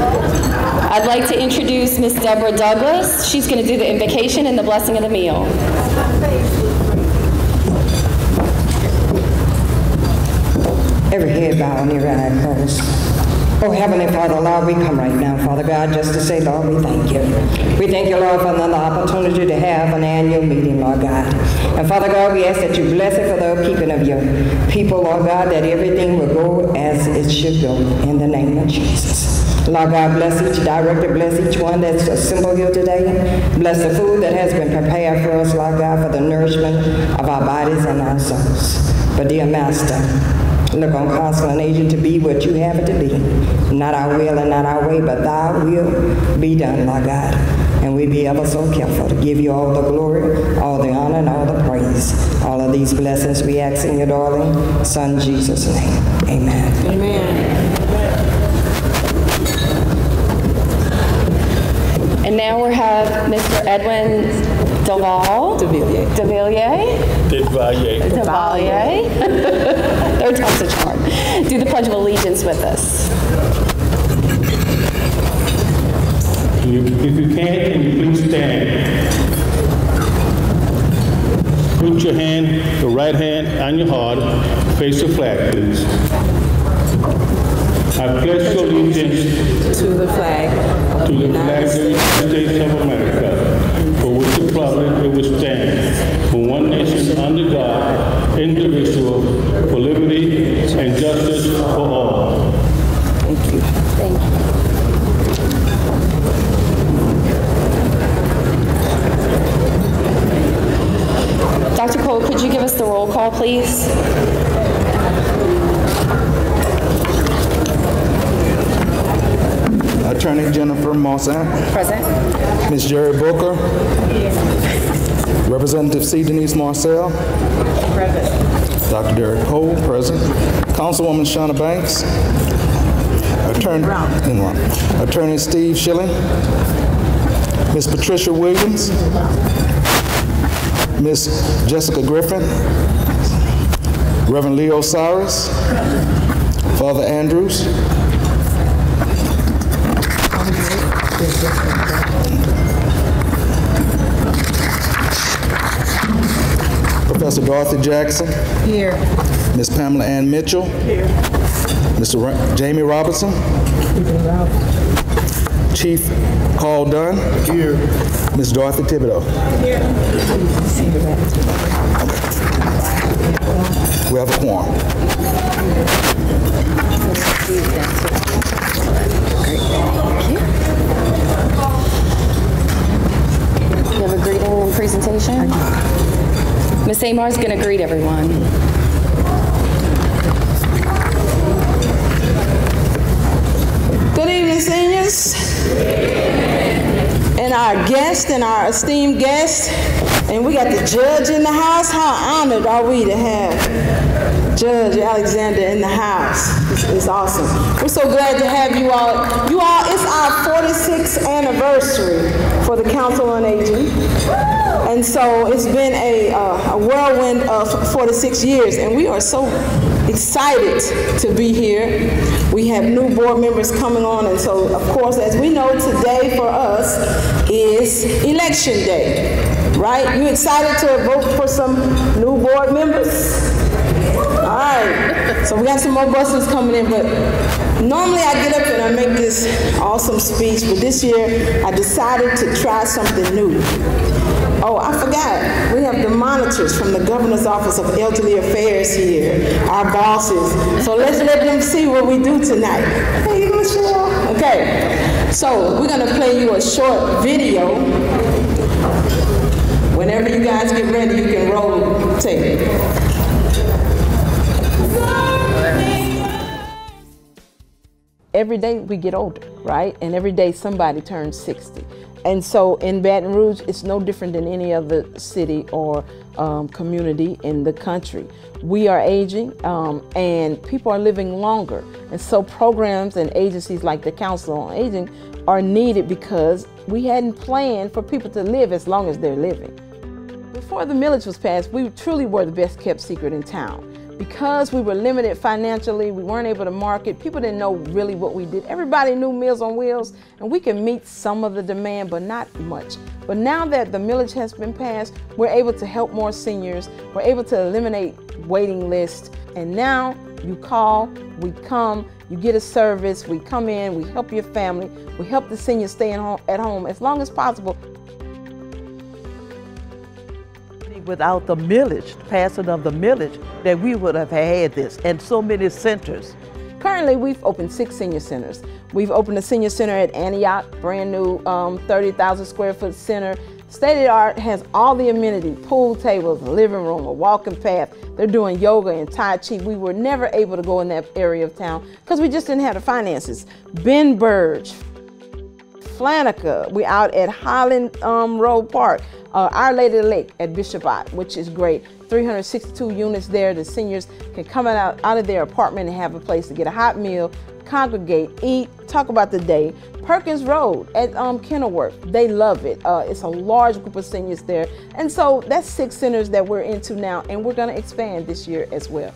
I'd like to introduce Miss Deborah Douglas. She's going to do the invocation and the blessing of the meal. Every head bowed and every eye closed. Oh, Heavenly Father, Lord, we come right now, Father God, just to say, Lord, we thank you. We thank you, Lord, for another opportunity to have an annual meeting, Lord God. And Father God, we ask that you bless it for the upkeeping of your people, Lord God, that everything will go as it should go, in the name of Jesus. Lord God, bless each director, bless each one that's assembled here today. Bless the food that has been prepared for us, Lord God, for the nourishment of our bodies and our souls. But dear Master, Look on Council on Aging to be what you have it to be. Not our will and not our way, but thy will be done, Lord God. And we be ever so careful to give you all the glory, all the honor, and all the praise. All of these blessings we ask in your darling Son, Jesus' name. Amen. Amen. And now we have Mr. Edwin Deval. DeVilliers. DeVilliers. Devalier. Devalier. Third time's a charm. Do the Pledge of Allegiance with us. If you can, can you please stand? Put your hand, your right hand on your heart, face the flag, please. I pledge allegiance To the flag of to the flag United of the States. United States of America, for which the republic it will stand, for one nation under God, indivisible, for liberty and justice for all. Thank you. Thank you. Dr. Cole, could you give us the roll call, please? Attorney Jennifer Moisant, eh? Present. Ms. Jerry Booker, Representative C. Denise Marcelle, Present. Dr. Derek Cole, present, Councilwoman Chauna Banks, Attorney Attorney Steve Schilling, Ms. Patricia Williams, Ms. Jessica Griffin, Reverend Leo Cyrus, Father Andrews, Professor Dorothy Jackson. Here. Ms. Pamela Ann Mitchell. Here. Mr. Ra- Jamie Robinson. Chief Carl Dunn. Here. Ms. Dorothy Thibodeau. Here. We have a quorum. Presentation? Ms. Amar's going to greet everyone. Good evening, seniors. And our guest and our esteemed guest. And we got the judge in the house. How honored are we to have Judge Alexander in the house? It's, it's awesome. We're so glad to have you all. You all, it's our 46th anniversary for the Council on Aging. And so it's been a, uh, a whirlwind of 46 years, and we are so excited to be here. We have new board members coming on, and so, of course, as we know, today for us is election day, right? You excited to vote for some new board members? All right, so we got some more buses coming in, but normally I get up and I make this awesome speech, but this year I decided to try something new. Oh, I forgot. We have the monitors from the Governor's Office of Elderly Affairs here, our bosses. So let's let them see what we do tonight. Hey, show? Okay. So we're gonna play you a short video. Whenever you guys get ready, you can roll tape. every day we get older, right? And every day somebody turns 60. And so in Baton Rouge, it's no different than any other city or um, community in the country. We are aging um, and people are living longer. And so programs and agencies like the Council on Aging are needed because we hadn't planned for people to live as long as they're living. Before the millage was passed, we truly were the best kept secret in town. Because we were limited financially, we weren't able to market, people didn't know really what we did. Everybody knew Meals on Wheels, and we can meet some of the demand, but not much. But now that the millage has been passed, we're able to help more seniors, we're able to eliminate waiting lists, and now you call, we come, you get a service, we come in, we help your family, we help the seniors stay at home as long as possible. Without the millage, passing of the millage, that we would have had this, and so many centers. Currently, we've opened six senior centers. We've opened a senior center at Antioch, brand new um, 30,000 square foot center. State of the art has all the amenity, pool tables, living room, a walking path. They're doing yoga and Tai Chi. We were never able to go in that area of town because we just didn't have the finances. Ben Burge, Flanica, we out at Highland um, Road Park. Uh, Our Lady Lake at Bishop Ott, which is great. 362 units there. The seniors can come out, out of their apartment and have a place to get a hot meal, congregate, eat, talk about the day. Perkins Road at um, Kenilworth, they love it. Uh, it's a large group of seniors there. And so that's six centers that we're into now, and we're going to expand this year as well.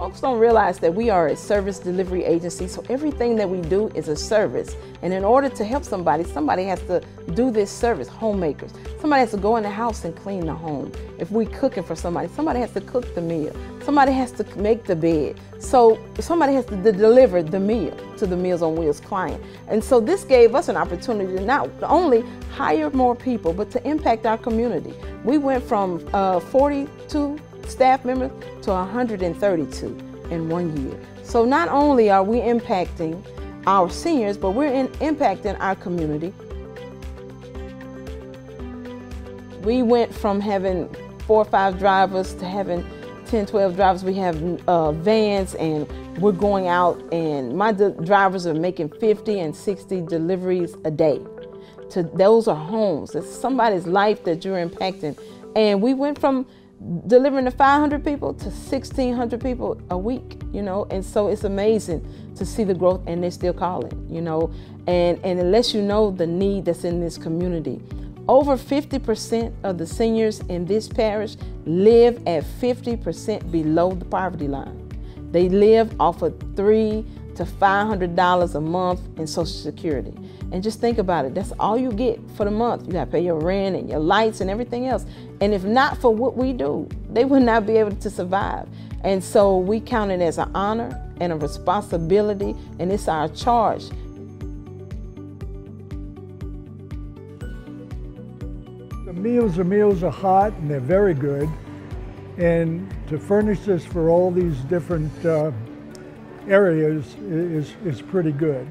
Folks don't realize that we are a service delivery agency, so everything that we do is a service. And in order to help somebody, somebody has to do this service, homemakers. Somebody has to go in the house and clean the home. If we're cooking for somebody, somebody has to cook the meal. Somebody has to make the bed. So somebody has to deliver the meal to the Meals on Wheels client. And so this gave us an opportunity to not only hire more people, but to impact our community. We went from uh, 42 staff members to 132 in one year. So not only are we impacting our seniors, but we're in, impacting our community. We went from having four or five drivers to having 10, 12 drivers. We have uh, vans and we're going out and my drivers are making 50 and 60 deliveries a day. To Those are homes. It's somebody's life that you're impacting. And we went from delivering to 500 people to 1,600 people a week, you know, and so it's amazing to see the growth and they're still calling, you know, and, and it lets you know the need that's in this community. Over 50% of the seniors in this parish live at 50% below the poverty line. They live off of three to $500 a month in Social Security. And just think about it. That's all you get for the month. You got to pay your rent and your lights and everything else. And if not for what we do, they would not be able to survive. And so we count it as an honor and a responsibility, and it's our charge. The meals, the meals are hot and they're very good. And to furnish this for all these different uh, areas is, is pretty good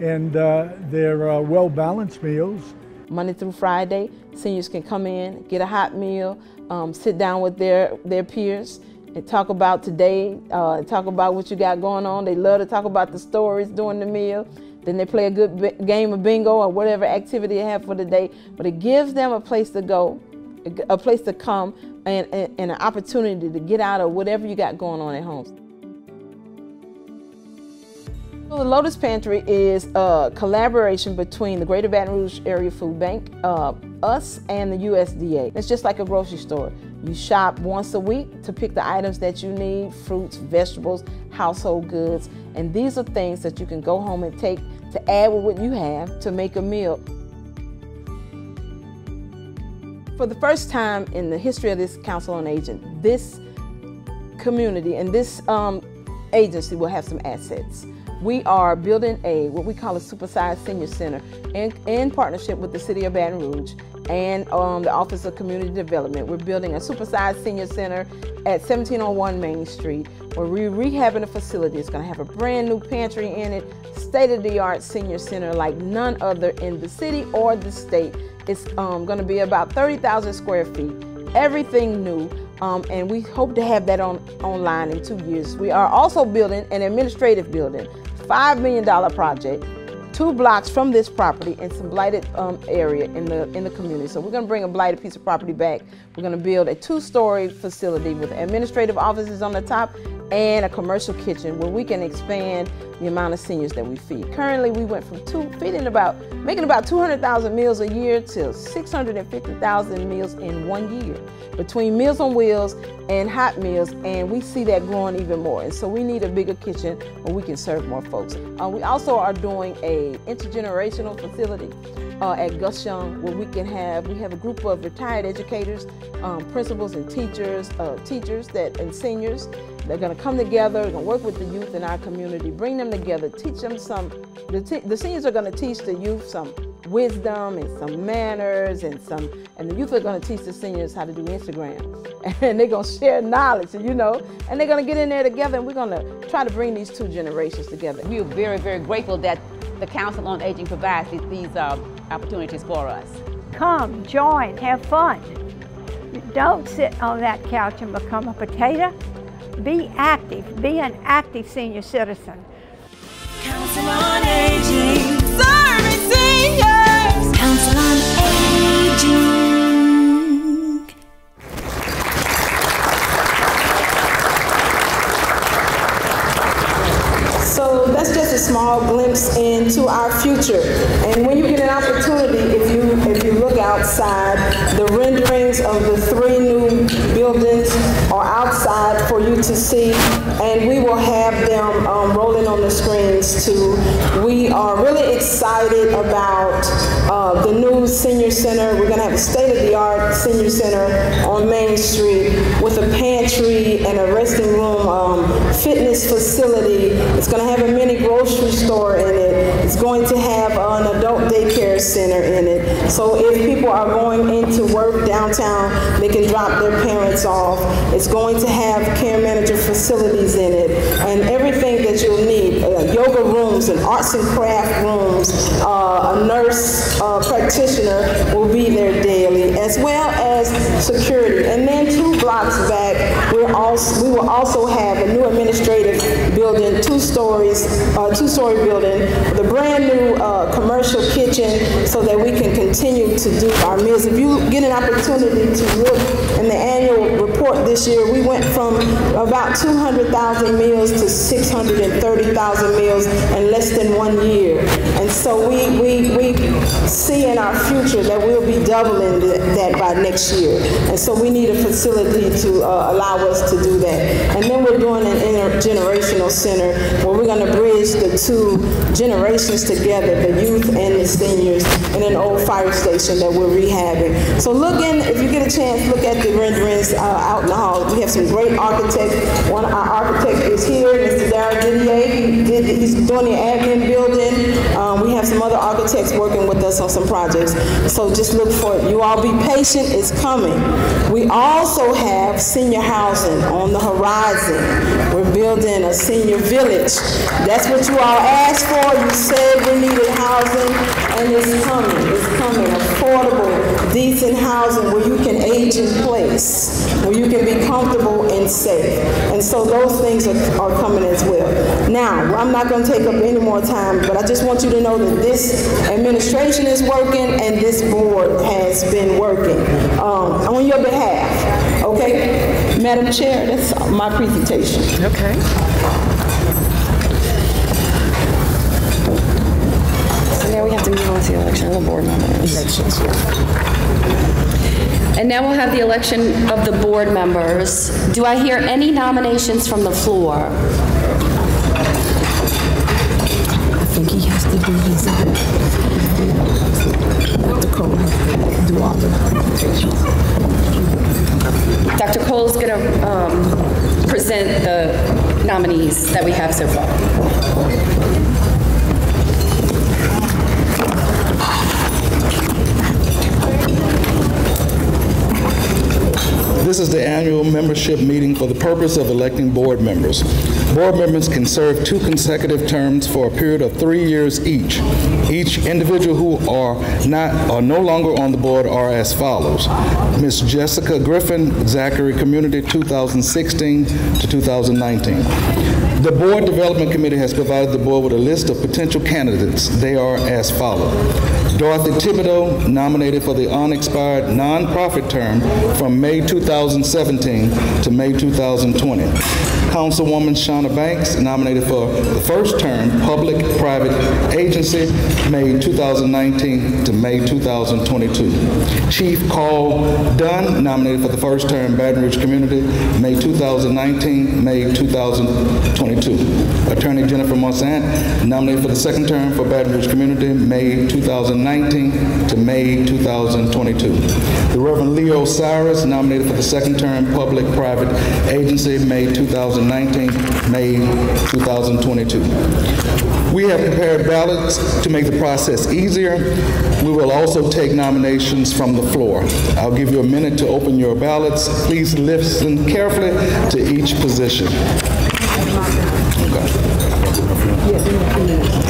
and uh, they're uh, well-balanced meals. Monday through Friday, seniors can come in, get a hot meal, um, sit down with their, their peers and talk about today, uh, talk about what you got going on. They love to talk about the stories during the meal. Then they play a good game of bingo or whatever activity they have for the day. But it gives them a place to go, a place to come, and, and, and an opportunity to get out of whatever you got going on at home. Well, the Lotus Pantry is a collaboration between the Greater Baton Rouge Area Food Bank, uh, us, and the USDA. It's just like a grocery store. You shop once a week to pick the items that you need, fruits, vegetables, household goods, and these are things that you can go home and take to add with what you have to make a meal. For the first time in the history of this Council on Aging, this community and this um, agency will have some assets. We are building a what we call a supersized senior center in, in partnership with the City of Baton Rouge and um, the Office of Community Development. We're building a supersized senior center at 1701 Main Street where we're rehabbing the facility. It's going to have a brand new pantry in it, state-of-the-art senior center like none other in the city or the state. It's um, going to be about 30,000 square feet, everything new. Um, and we hope to have that on online in two years. We are also building an administrative building $5 million project two blocks from this property in some blighted um, area in the in the community. So we're going to bring a blighted piece of property back. We're going to build a two-story facility with administrative offices on the top and a commercial kitchen where we can expand the amount of seniors that we feed. Currently, we went from two, feeding about, making about 200,000 meals a year to 650,000 meals in one year between Meals on Wheels and Hot Meals, and we see that growing even more. And so we need a bigger kitchen where we can serve more folks. Uh, we also are doing a intergenerational facility uh, at Young where we can have, we have a group of retired educators, um, principals and teachers, uh, teachers that and seniors they're going to come together, going to work with the youth in our community, bring them together, teach them some, the, the seniors are going to teach the youth some wisdom and some manners and some, and the youth are going to teach the seniors how to do Instagram. And they're going to share knowledge, and you know, and they're going to get in there together and we're going to try to bring these two generations together. We are very, very grateful that the Council on Aging provides these, these uh, opportunities for us. Come, join, have fun. Don't sit on that couch and become a potato. Be active. Be an active senior citizen. Council on Aging. Serving seniors. Council on Aging. Small glimpse into our future. And when you get an opportunity, if you if you look outside, the renderings of the three new buildings outside for you to see, and we will have them um, rolling on the screens too. We are really excited about uh, the new senior center. We're going to have a state-of-the-art senior center on Main Street with a pantry and a resting room, um, fitness facility. It's going to have a mini grocery store in it. It's going to have an adult daycare center in it. So if people are going into work downtown, they can drop their parents off. It's going to have care manager facilities in it and everything that you'll need. Yoga rooms and arts and craft rooms. Uh, a nurse uh, practitioner will be there daily, as well as security. And then two blocks back, we're also, we will also have a new administrative building, two stories, uh, two-story building, a brand new uh, commercial kitchen so that we can continue to do our meals. If you get an opportunity to look in the annual report this year, we went from about 200,000 meals to 630,000 meals in less than one year. And so we, we, we in our future that we'll be doubling th- that by next year. And so we need a facility to uh, allow us to do that. And then we're doing an intergenerational center where we're going to bridge the two generations together, the youth and the seniors, in an old fire station that we're rehabbing. So look in, if you get a chance, look at the renderings uh, out in the hall. We have some great architects. One of our architects is here, Mr. Darrell Didier. He did, he's doing the admin building. Um, we have some other architects working with us on some projects. So just look for it. You all be patient, it's coming. We also have senior housing on the horizon. We're building a senior village. That's what you all asked for. You said we needed housing, and. It's coming. Decent housing where you can age in place, where you can be comfortable and safe. And so those things are, are coming as well. Now, I'm not going to take up any more time, but I just want you to know that this administration is working and this board has been working um, on your behalf. Okay? Madam Chair, that's my presentation. Okay. Now we have to move on to the election of the board members. Elections. And now we'll have the election of the board members. Do I hear any nominations from the floor? I think he has to do his, Dr. Cole has to do all the presentations. Dr. Cole is going to um, present the nominees that we have so far. This is the annual membership meeting for the purpose of electing board members. Board members can serve two consecutive terms for a period of three years each. Each individual who are not, are no longer on the board are as follows. Ms. Jessica Griffin, Zachary Community, 2016 to 2019. The Board Development Committee has provided the board with a list of potential candidates. They are as follows. Dorothy Thibodeau, nominated for the unexpired nonprofit term from May 2017 to May 2020. Councilwoman Chauna Banks, nominated for the first term, public-private agency, May 2019 to May 2022. Chief Carl Dunn, nominated for the first term, Baton Rouge Community, May 2019, May 2022. Attorney Jennifer Moisant, nominated for the second term for Baton Rouge Community, May 2019 to May 2022. The Reverend Leo Cyrus, nominated for the second term, public-private agency, May 2019, May 2022. We have prepared ballots to make the process easier. We will also take nominations from the floor. I'll give you a minute to open your ballots. Please listen carefully to each position. Dr.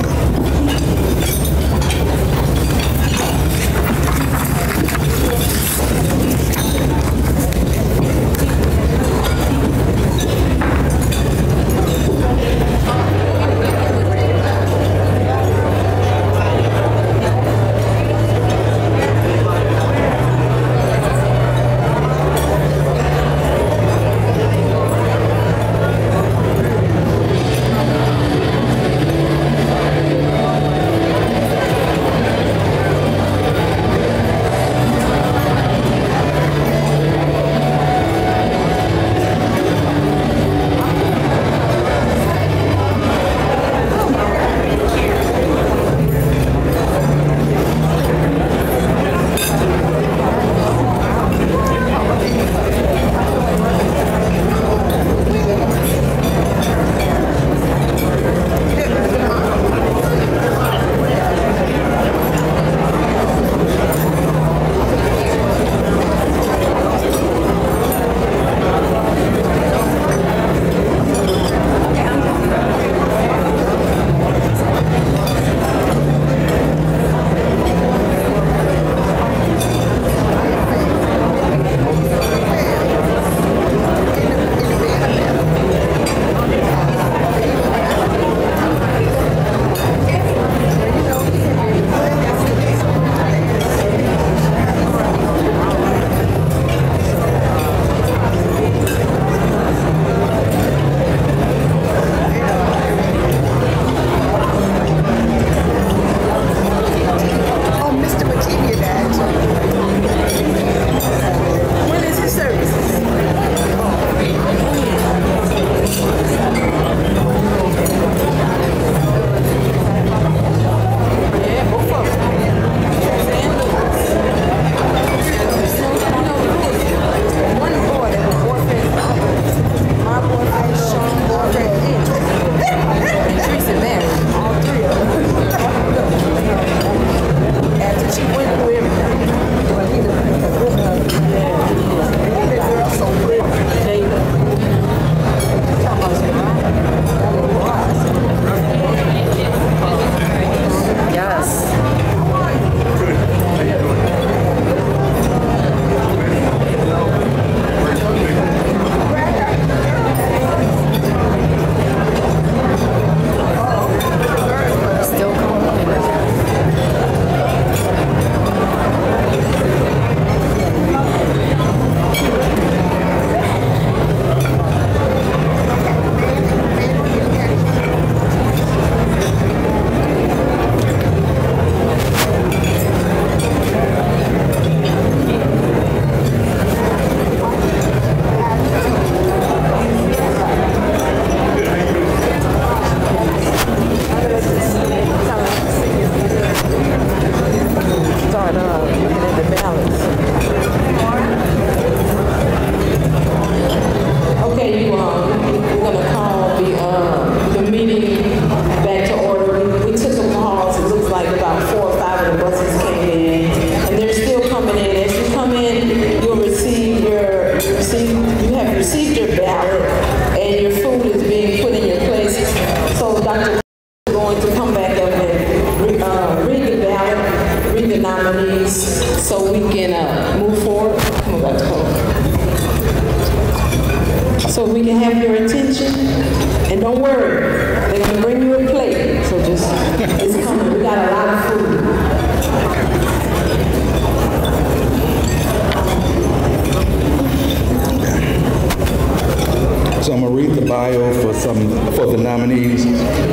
So I'm gonna read the bio for some, for the nominees.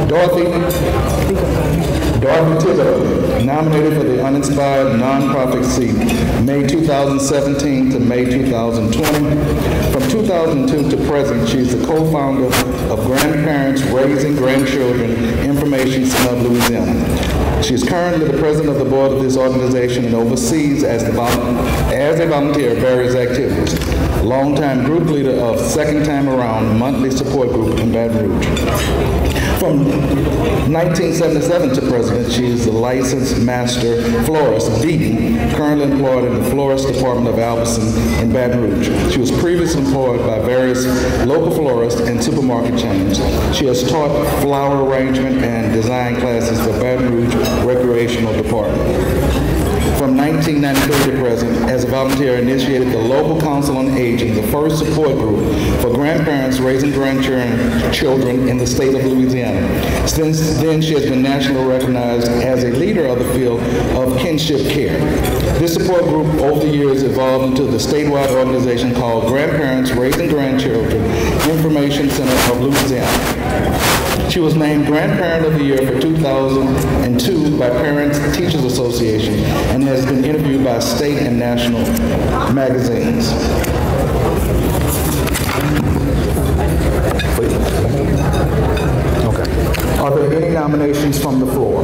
Dorothy, Dorothy Thibodeau, nominated for the uninspired nonprofit seat, May 2017 to May 2020. From 2002 to present, she's the co-founder of Grandparents Raising Grandchildren Information of Louisiana. She is currently the president of the board of this organization and oversees as, the as a volunteer various activities. Longtime group leader of Second Time Around Monthly Support Group in Baton Rouge. From 1977 to present, she is the licensed master florist, D, currently employed in the florist department of Albertson in Baton Rouge. She was previously employed by various local florists and supermarket chains. She has taught flower arrangement and design classes for Baton Rouge Recreational Department. From 1993 to present, as a volunteer, initiated the Local Council on Aging, the first support group for grandparents raising grandchildren children in the state of Louisiana. Since then, she has been nationally recognized as a leader of the field of kinship care. This support group over the years evolved into the statewide organization called Grandparents Raising Grandchildren Information Center of Louisiana. She was named Grandparent of the Year for 2002 by Parents Teachers Association and has been interviewed by state and national magazines. Okay. Are there any nominations from the floor?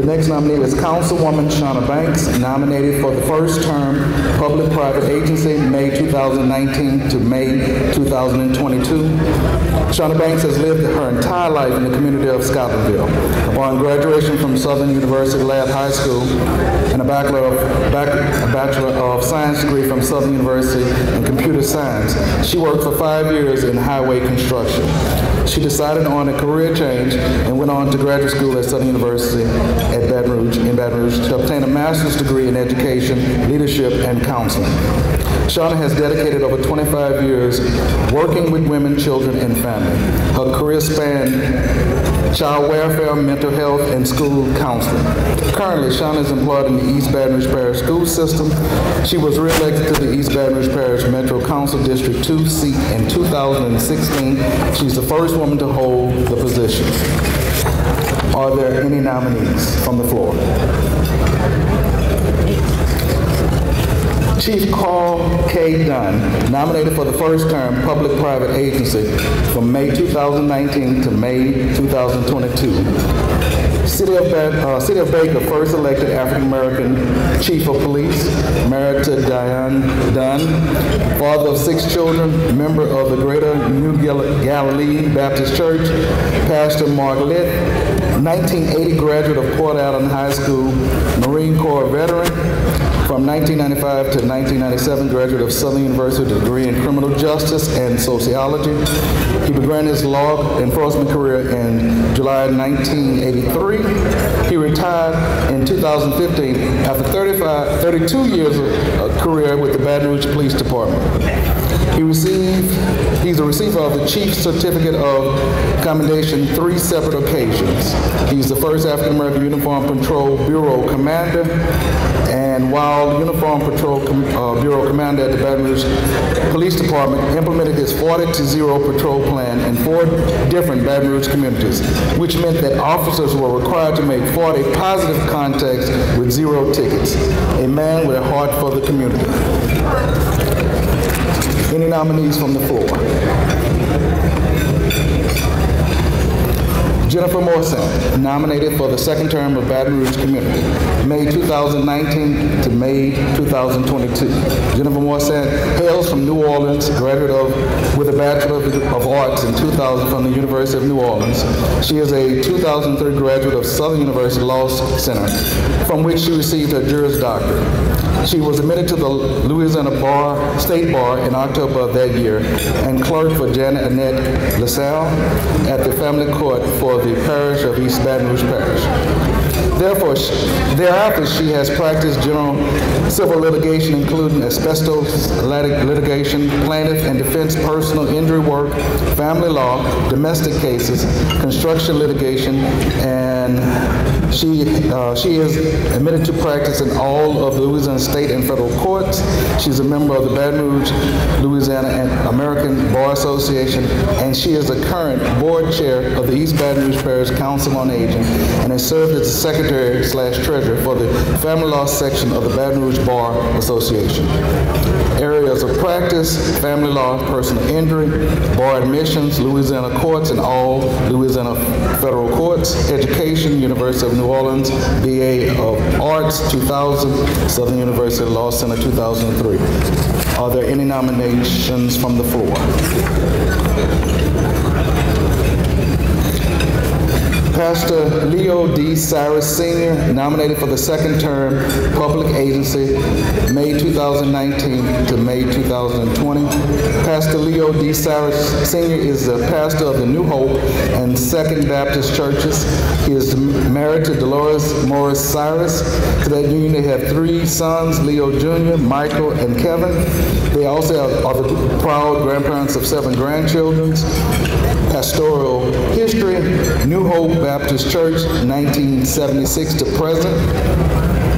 The next nominee is Councilwoman Chauna Banks, nominated for the first term, Public-Private Agency, May 2019 to May 2022. Chauna Banks has lived her entire life in the community of Scotlandville. Upon graduation from Southern University Lab High School and a Bachelor of, Bac- a Bachelor of Science degree from Southern University in Computer Science, she worked for five years in highway construction. She decided on a career change and went on to graduate school at Southern University at Baton Rouge, in Baton Rouge to obtain a master's degree in education, leadership, and counseling. Chauna has dedicated over 25 years working with women, children, and family. Her career spanned child welfare, mental health, and school counseling. Currently, Chauna is employed in the East Baton Rouge Parish School System. She was reelected to the East Baton Rouge Parish Metro Council District 2 seat in 2016. She's the first woman to hold the position. Are there any nominees from the floor? Chief Carl K. Dunn, nominated for the first term Public-Private Agency from May 2019 to May 2022. City of, uh, City of Baker, first elected African-American Chief of Police, to Diane Dunn, father of six children, member of the Greater New Gal- Galilee Baptist Church, Pastor Mark Litt, 1980 graduate of Port Allen High School, Marine Corps veteran, from 1995 to 1997, graduate of Southern University, degree in criminal justice and sociology. He began his law enforcement career in July 1983. He retired in 2015 after 35, 32 years of uh, career with the Baton Rouge Police Department. He received, he's a receiver of the Chief Certificate of Commendation three separate occasions. He's the first African American Uniform Patrol Bureau Commander, and while Uniform Patrol Com- uh, Bureau Commander at the Baton Rouge Police Department, implemented his 40 to 0 patrol plan in four different Baton Rouge communities, which meant that officers were required to make 40 positive contacts with zero tickets. A man with a heart for the community. Any nominees from the floor? Jennifer Morrison, nominated for the second term of Baton Rouge Community, May 2019 to May 2022. Jennifer Morrison hails from New Orleans, graduate of with a Bachelor of Arts in 2000 from the University of New Orleans. She is a 2003 graduate of Southern University Law Center, from which she received her Juris Doctorate. She was admitted to the Louisiana Bar, State Bar in October of that year and clerked for Janet Annette LaSalle at the family court for the parish of East Baton Rouge Parish. Therefore, sh- thereafter, she has practiced general civil litigation, including asbestos lit- litigation, plaintiff and defense personal injury work, family law, domestic cases, construction litigation, and she, uh, she is admitted to practice in all of Louisiana state and federal courts. She's a member of the Baton Rouge, Louisiana and American Bar Association, and she is the current board chair of the East Baton Rouge Parish Council on Aging, and has served as the secretary slash treasurer for the family law section of the Baton Rouge Bar Association. Areas of practice, family law, personal injury, bar admissions, Louisiana courts, and all Louisiana federal courts, education, University of New Orleans, BA of Arts, 2000, Southern University Law Center, 2003. Are there any nominations from the floor? Pastor Leo D. Cyrus Sr., nominated for the second term, Public Agency, May 2019 to May 2020. Pastor Leo D. Cyrus Sr. is the pastor of the New Hope and Second Baptist Churches. He is married to Dolores Morris Cyrus. To that union, they have three sons, Leo Jr., Michael, and Kevin. They also are the proud grandparents of seven grandchildren pastoral history, New Hope Baptist Church, 1976 to present,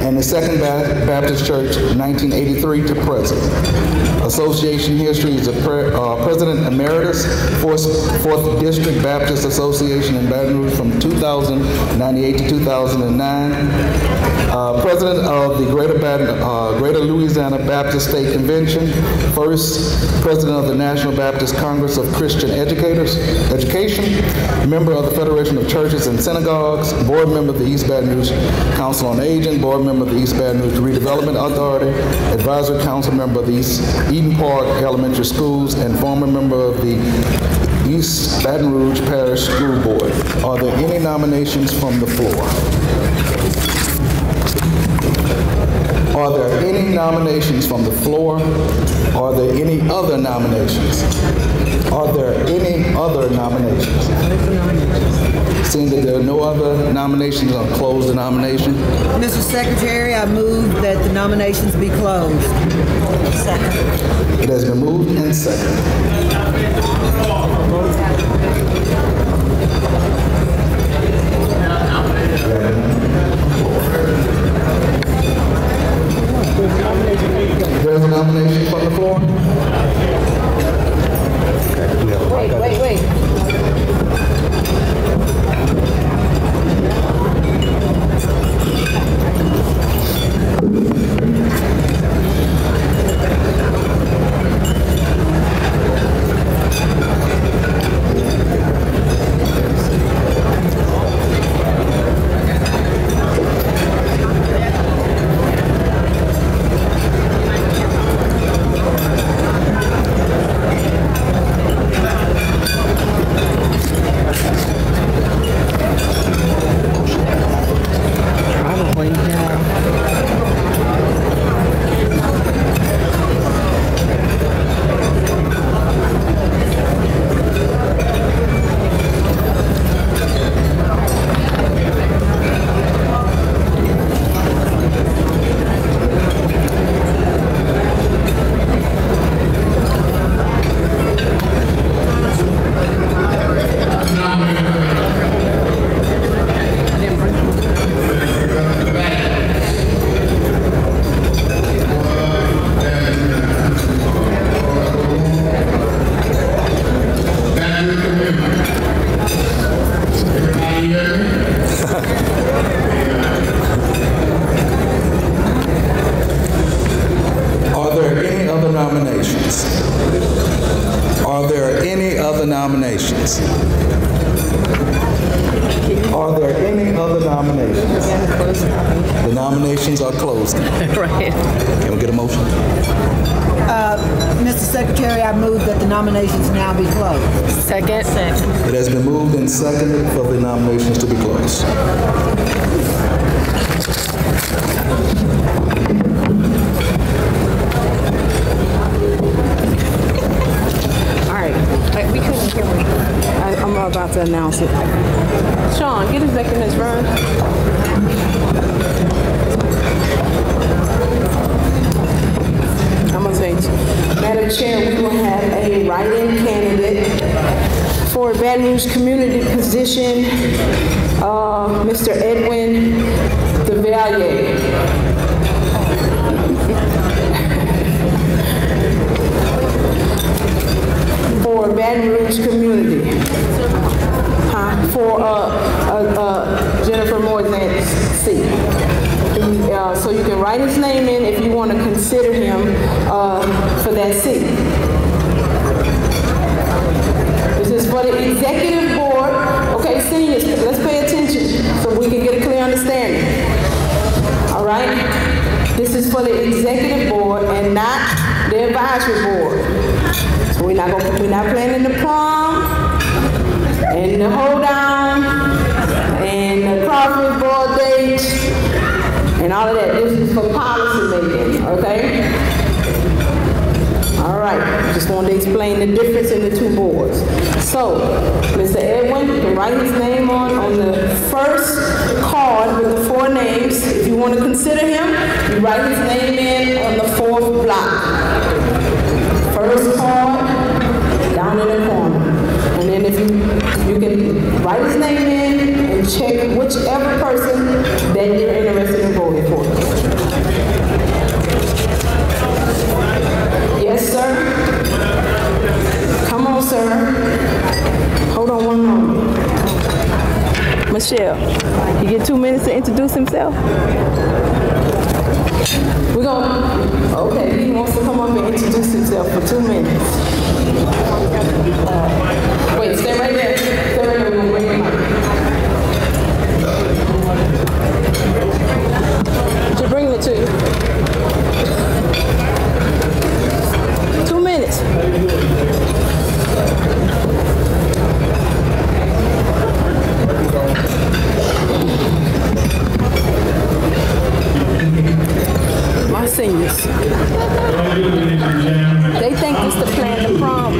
and the Second Baptist Church, 1983 to present. Association history is the pre- uh, President Emeritus, Fourth, Fourth District Baptist Association in Baton Rouge from 2098 to 2009. Uh, President of the Greater Baton, uh, Greater Louisiana Baptist State Convention, first President of the National Baptist Congress of Christian Educators, Education, member of the Federation of Churches and Synagogues, board member of the East Baton Rouge Council on Aging, board member of the East Baton Rouge Redevelopment Authority, advisory council member of the East Park Elementary Schools, and former member of the East Baton Rouge Parish School Board. Are there any nominations from the floor? Are there any nominations from the floor? Are there any other nominations? Are there any other nominations? Seeing that there are no other nominations, I'll close the nomination. Mr. Secretary, I move that the nominations be closed. Second. It has been moved and seconded. Write-in candidate for Baton Rouge community position, uh, Mr. Edwin DeValier. for Baton Rouge community. Huh? For uh, uh, uh, Jennifer Moisant's seat. Uh, so you can write his name in if you want to consider him uh, for that seat. For the executive board. Okay, seniors, let's pay attention so we can get a clear understanding. All right? This is for the executive board and not the advisory board. So we're not gonna, we're not planning the prom and the hold down and the Crawford board date and all of that. This is for policy making, okay? Right, just wanted to explain the difference in the two boards. So, Mr. Edwin, you can write his name on, on the first card with the four names. If you want to consider him, you write his name in on the fourth block. First card, down in the corner. And then if you, you can write his name in and check whichever person that you're interested in voting for. Yes, sir? Come on, sir. Hold on one moment. Michelle, you get two minutes to introduce himself? We're gonna, okay, he wants to come up and introduce himself for two minutes. Uh, Seniors. They think it's the plan to prom.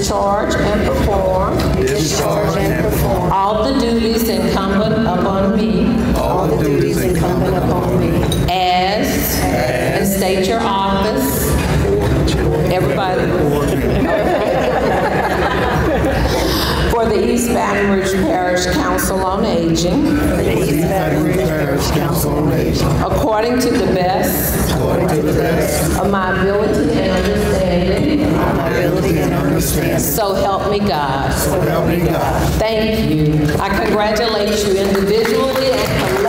discharge and perform. Discharge and perform. All the duties incumbent upon me. All the duties incumbent upon me. As, as. And state your office. Everybody. For the East Baton Rouge Parish Council on Aging. According to the best, according to the best of my ability and understanding. So help me God. So help me God. Thank you. I congratulate you individually and collectively.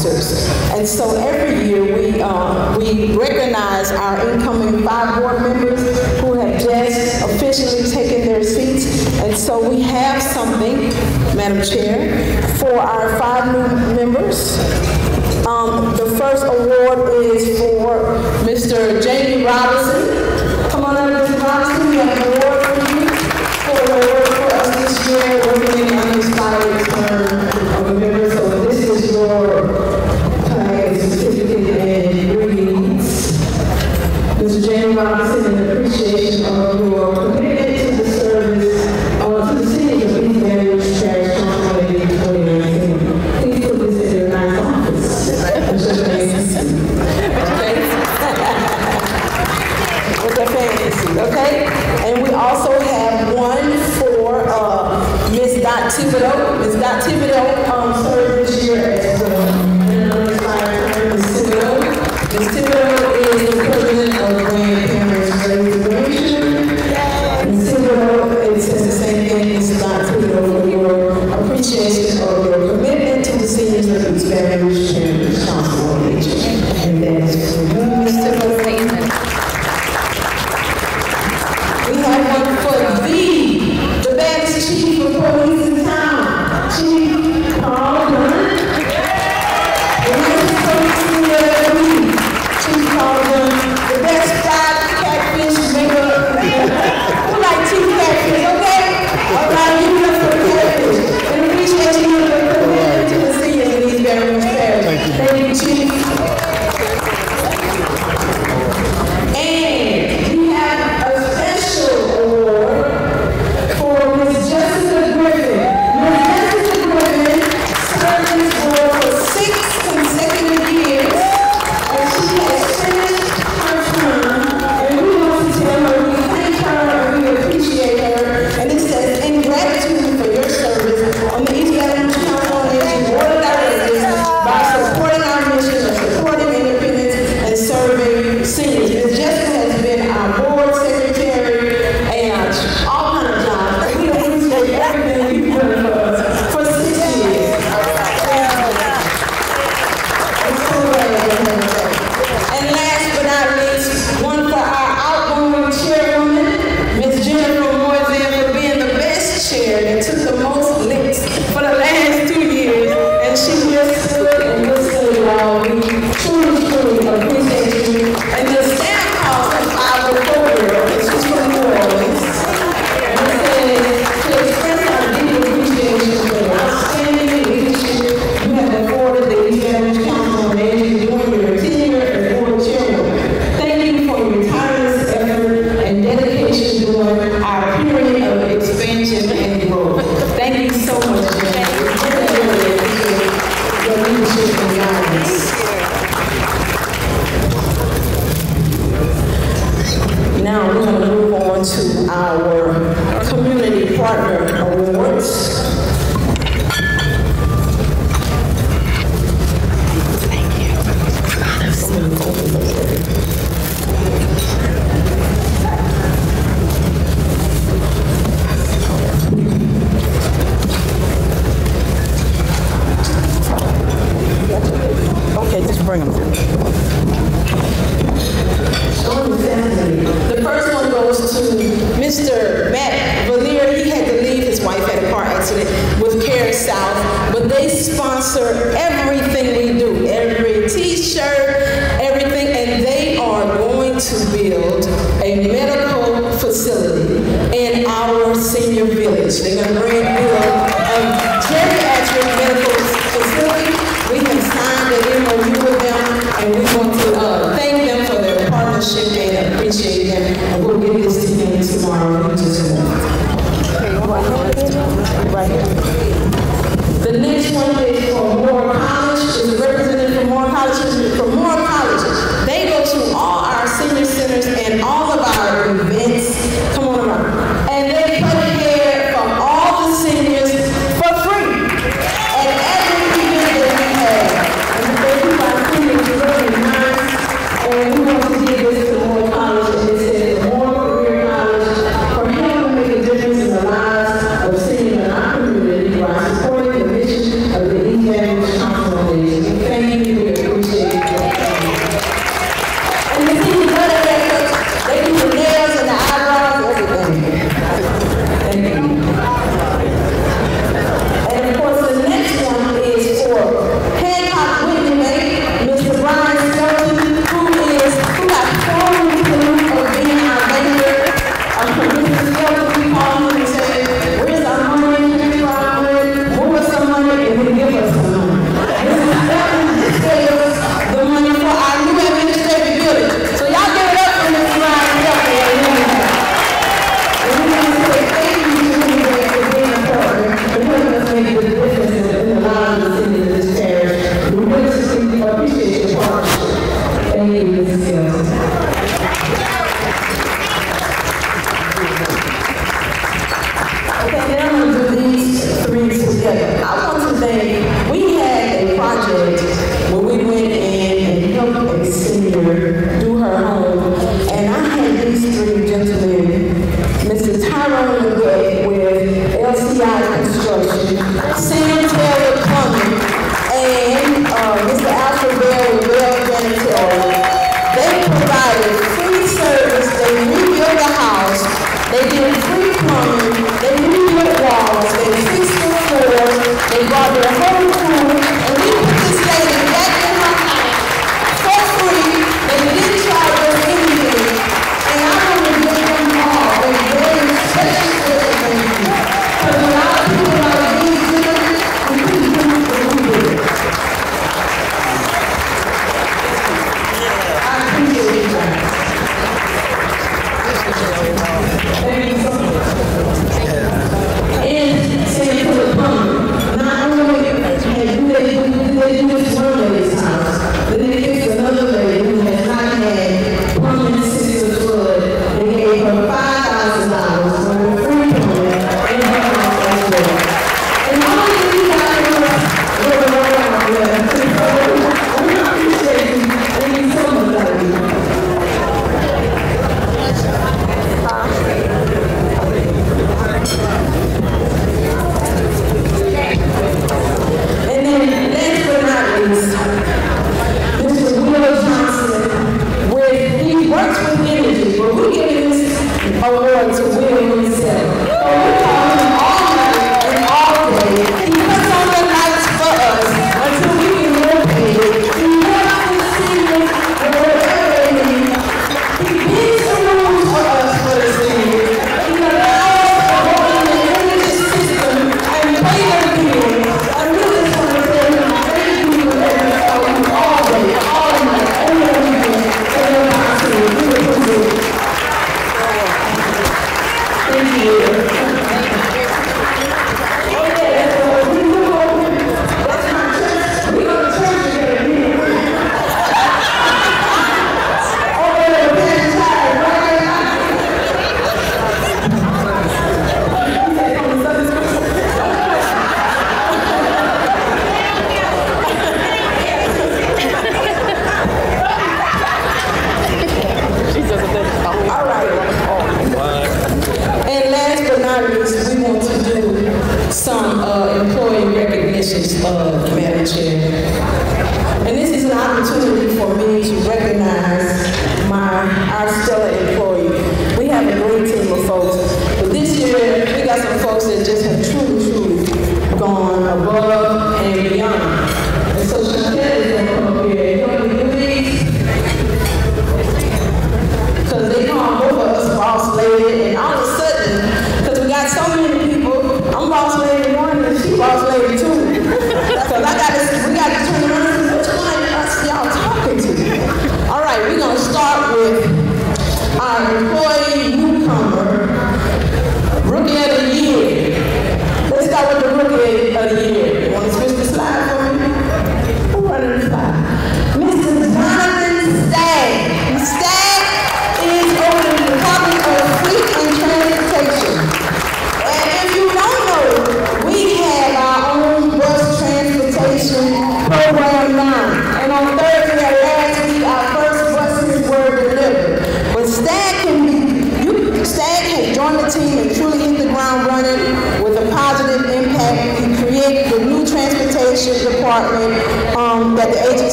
officers. And so every year we, uh, we recognize our incoming five board members who have just officially taken their seats. And so we have something, Madam Chair, for our five new members. Um, the first award is for Mr. Jamie Robinson.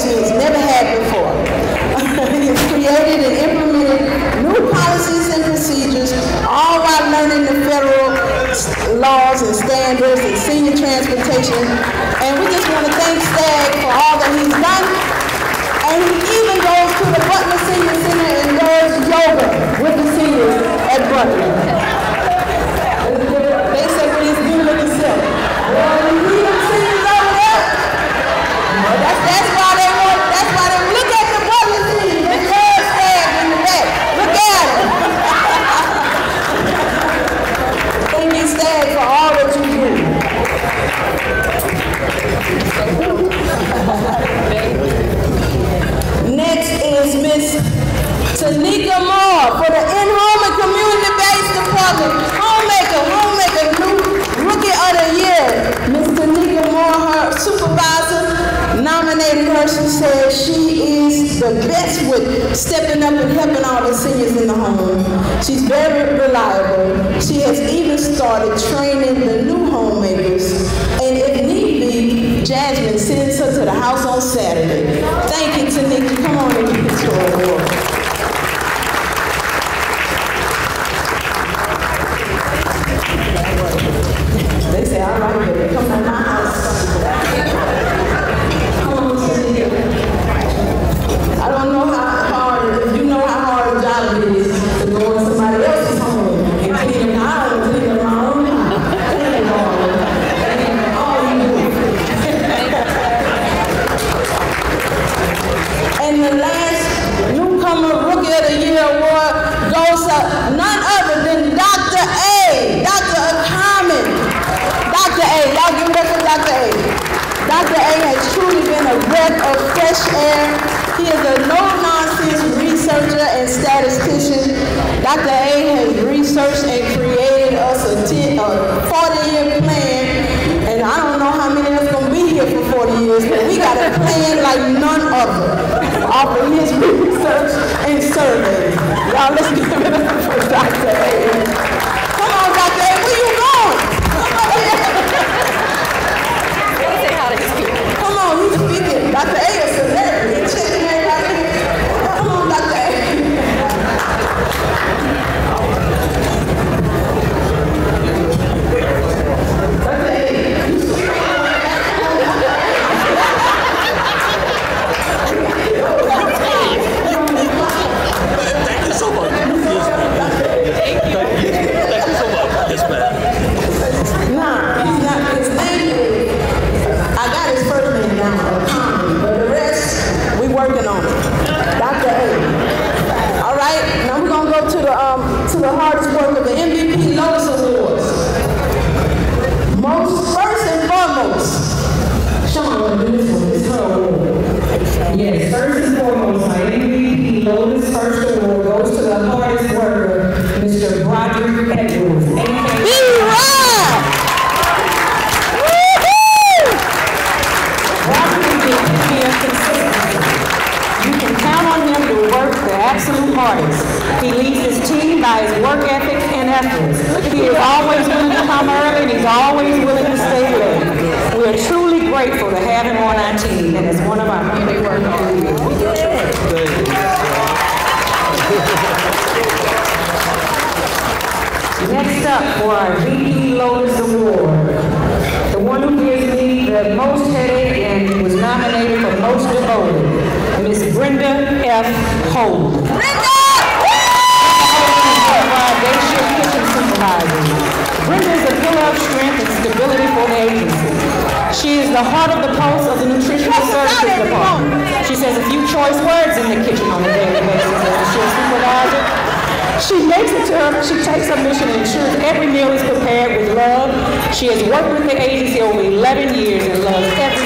teams never had before. He's created and implemented new policies and procedures, all while learning the federal laws and standards and senior transportation. And we just want to thank Stag for all that he's done. And he even goes to the Butler Senior Center and does yoga with the seniors at Butler. Shanika Moore for the in-home and community-based department. Homemaker, homemaker, new rookie of the year. Ms. Shanika Moore, her supervisor, nominated her. She said she is the best with stepping up and helping all the seniors in the home. She's very reliable. She has even started training the new homemakers. And if need be, Jasmine sends her to the house on Saturday. Thank you, Tanika. Come on and get your award. None other off of research and surveys. Y'all, let's give it up for Dr. A. He is always willing to come early and he's always willing to stay late. We are truly grateful to have him on our team and as one of our many Next up for our VP Lotus Award, the one who gives me the most headache and was nominated for most devoted, Miss Brenda F. Holt. Brenda! Our day shift kitchen supervisor. Brenda is a pillar of strength and stability for the agency. She is the heart of the pulse of the nutritional services department. She says a few choice words in the kitchen on a daily basis as the shift supervisor. She makes it to her, she takes her mission and ensures every meal is prepared with love. She has worked with the agency over 11 years and loves every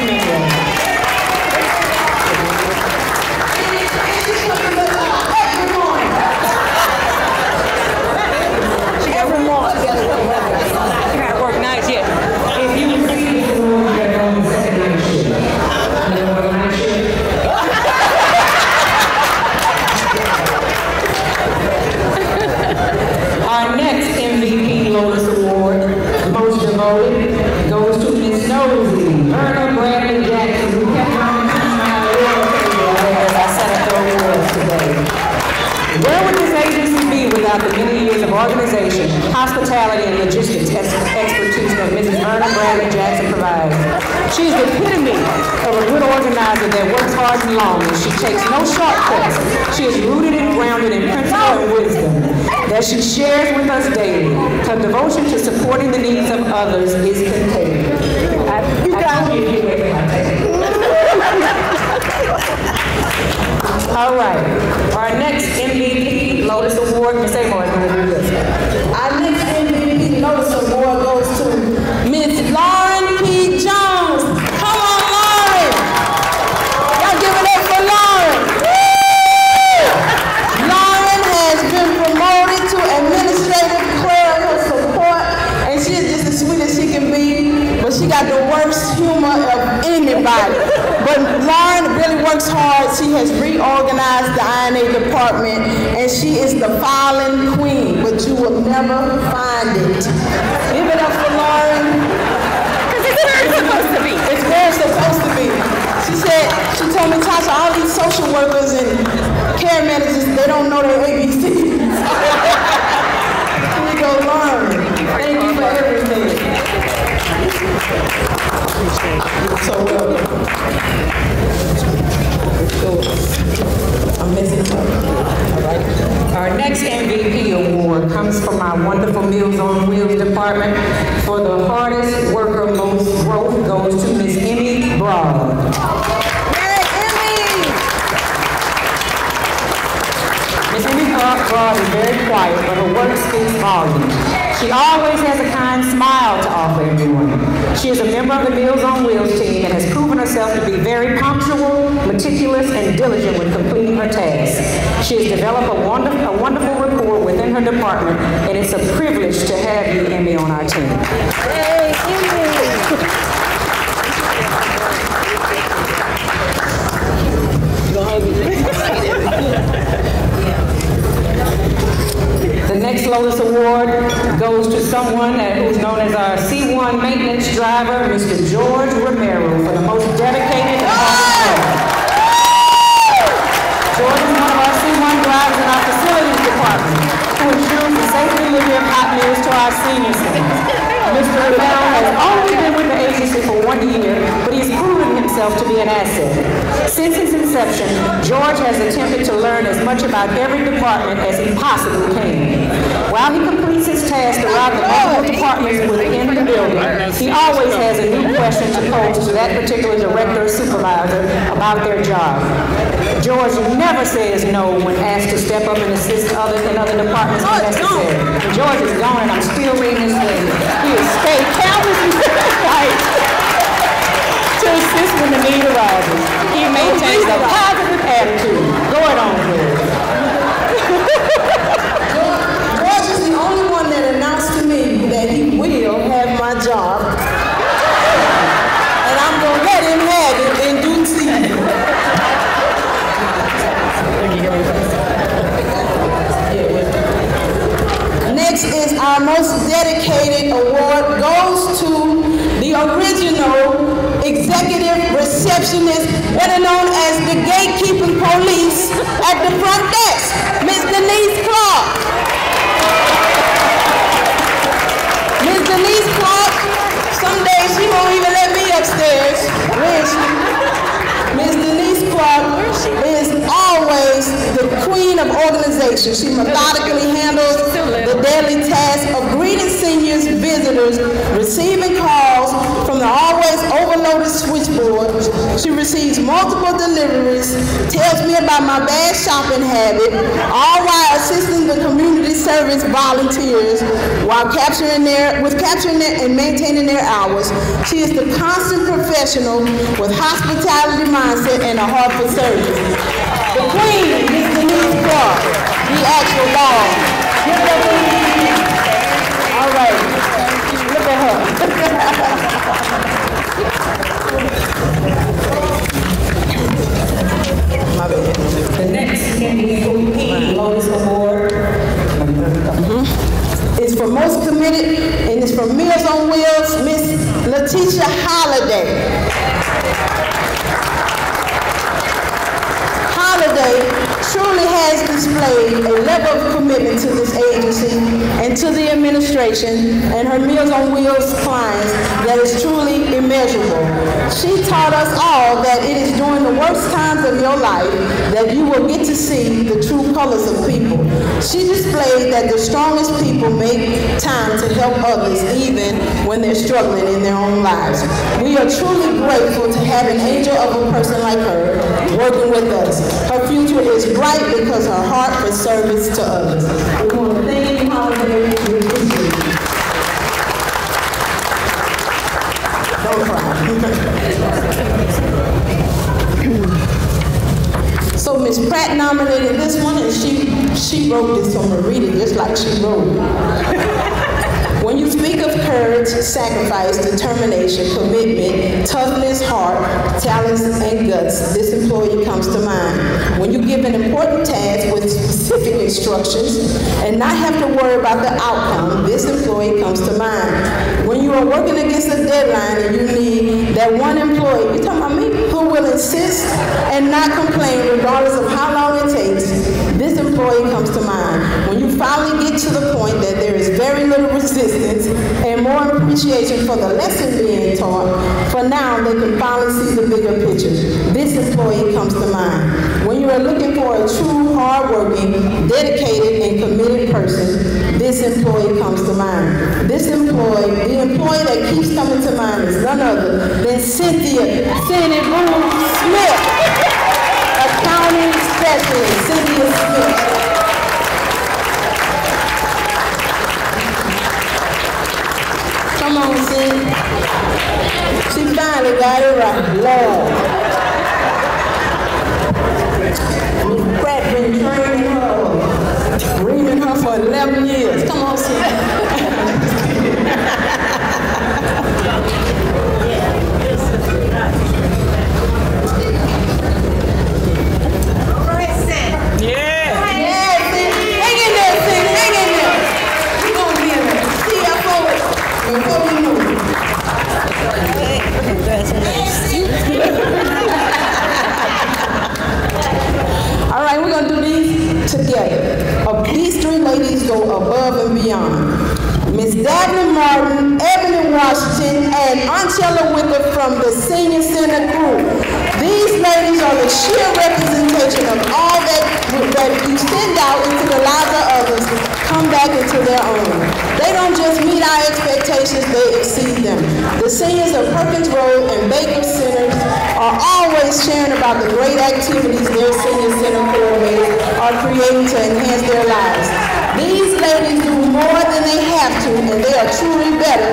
next MVP award comes from our wonderful Meals on Wheels department. For the hardest worker, most growth goes to Miss Emmy Broad. Miss Emmy Broad is very quiet, but her work speaks volumes. She always has a kind smile to offer everyone. She is a member of the Meals on Wheels team and has proven herself to be very punctual, meticulous, and diligent with completing her tasks. She has developed a wonderful, a wonderful rapport within her department, and it's a privilege to have you, Emmy, on our team. The next Lotus Award goes to someone who's known as our C1 maintenance driver, Mr. George Romero, for the most dedicated Mr. Romero has only been with the agency for one year, but he's proven himself to be an asset. Since his inception, George has attempted to learn as much about every department as he possibly can. While he completes his task around the multiple departments within the building, he always has a new question to pose to that particular director or supervisor about their job. George never says no when asked to step up and assist others in other departments when necessary. George is gone and I'm still reading his name. He has stayed countless nights to assist when the need arises. He maintains a positive attitude. Go it on. George is the only one that announced to me that he will have my job. And I'm gonna let him have it in due season. Next is our most dedicated award goes to the original executive receptionist, better known as the gatekeeping police at the front desk, Ms. Denise Clark. Miss Denise Clark, some days she won't even let me upstairs. Where is she? Miss Denise Clark is always the queen of organization. She methodically handles daily task of greeting seniors, visitors, receiving calls from the always overloaded switchboard. She receives multiple deliveries, tells me about my bad shopping habit, all while assisting the community service volunteers while capturing their, with capturing their, and maintaining their hours. She is the constant professional with hospitality mindset and a heart for service. The queen, Miss Denise Clark, the actual dog. Give her your life that you will get to see the true colors of people. She displayed that the strongest people make time to help others even when they're struggling in their own lives. We are truly grateful to have an angel of a person like her working with us. Her future is bright because her heart for service to others. We want to thank you, Holiday. Don't cry. So Miss Pratt nominated this one, and she she wrote this, so I'm gonna read it just like she wrote it. When you speak of courage, sacrifice, determination, commitment, toughness, heart, talents, and guts, this employee comes to mind. When you give an important task with specific instructions and not have to worry about the outcome, this employee comes to mind. When you are working against a deadline and you need that one employee, you talking about me, who insist and not complain regardless of how long it takes, this employee comes to mind. To the point that there is very little resistance and more appreciation for the lesson being taught, for now they can finally see the bigger picture. This employee comes to mind. When you are looking for a true, hardworking, dedicated, and committed person, this employee comes to mind. This employee, the employee that keeps coming to mind is none other than Cynthia Boone Smith, accounting specialist, Cynthia Smith. Come on, Sid. She finally got it right. Lord. Pratt been training her, reading her for 11 years. Come on, Sue. Uh, these three ladies go above and beyond. Miss Dabney Martin, Ebony Washington, and Angela Wicker from the Senior Center crew. These ladies are the sheer representation of all that, that you send out into the lives of others come back into their own. They don't just meet our expectations, they exceed them. The seniors of Perkins Road and Baker Centers are always sharing about the great activities their senior center coordinators are created to enhance their lives. These ladies do more than they have to, and they are truly better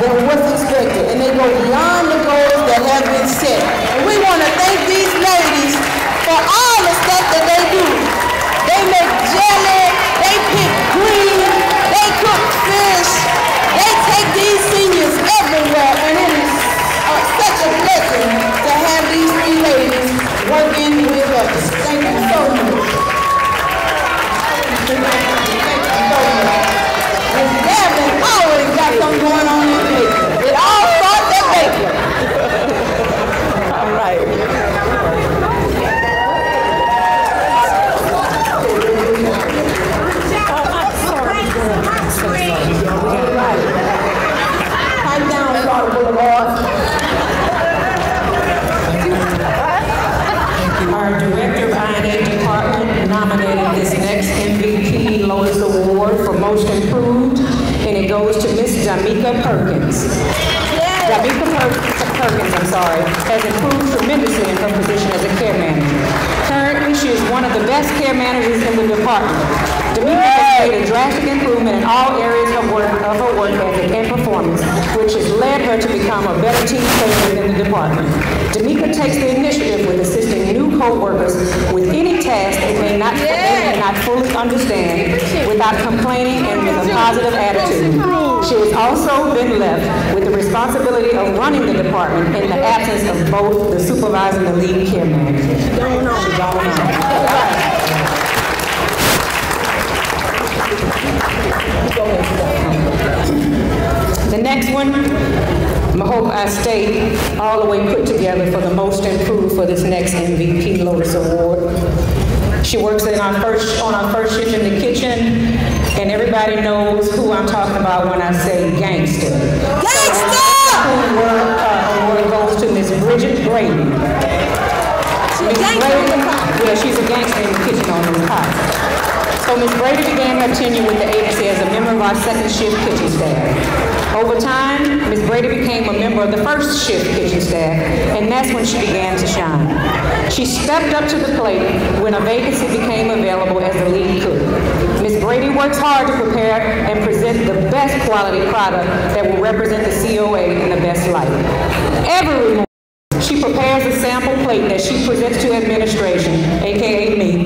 than what's expected, and they go beyond the goals that have been set. And we want to thank these ladies for all the stuff that they do. They make jelly, they pick green, they cook fish, they take these seniors everywhere, and it is uh, such a blessing to have these three ladies working with us. Thank you so much. Thank you so much. Miss Devlin always got something going on in Baker. It all starts at Baker. All right. Pipe down, Florida Boulevard. Our Director of I&A Department nominated this next MVP Lotus Award for Most Improved, and it goes to Miss Jamaica Perkins. Jamaica Per- Perkins, I'm sorry, has improved tremendously in her position as a care manager. Currently, she is one of the best care managers in the department. Jamaica has made a drastic improvement in all areas of work, of her work ethic and performance, which has led her to become a better team player within the department. Jamaica takes the initiative with assisting new co-workers with any task they not, they may not fully understand without complaining and with a positive attitude. She has also been left with the responsibility of running the department in the absence of both the supervisor and the lead care manager. Going on. Going on. The next one, I hope I stay all the way put together for the most improved for this next MVP Lotus Award. She works in our first, on our first shift in the kitchen, and everybody knows who I'm talking about when I say gangster. Gangster! Award, uh, award goes to Miss Bridget Brady. Miss Brady, yeah, she's a gangster in the kitchen on those pots. So Ms. Brady began her tenure with the agency as a member of our second shift kitchen staff. Over time, Ms. Brady became a member of the first shift kitchen staff, and that's when she began to shine. She stepped up to the plate when a vacancy became available as the lead cook. Ms. Brady works hard to prepare and present the best quality product that will represent the COA in the best light. Every morning, she prepares a sample plate that she presents to administration, AKA me,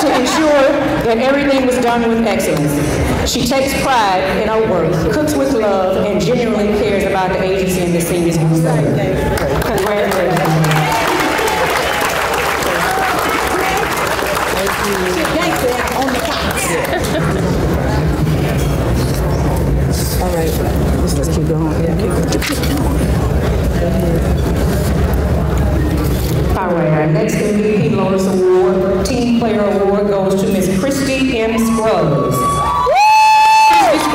to ensure that everything was done with excellence. She takes pride in her work, cooks with love, and genuinely cares about the agency and the seniors who. Congratulations. All right, let's keep going. Yeah, keep going. All right, our next MVP Lotus Award, Team Player Award goes to Miss Christy M. Scruggs.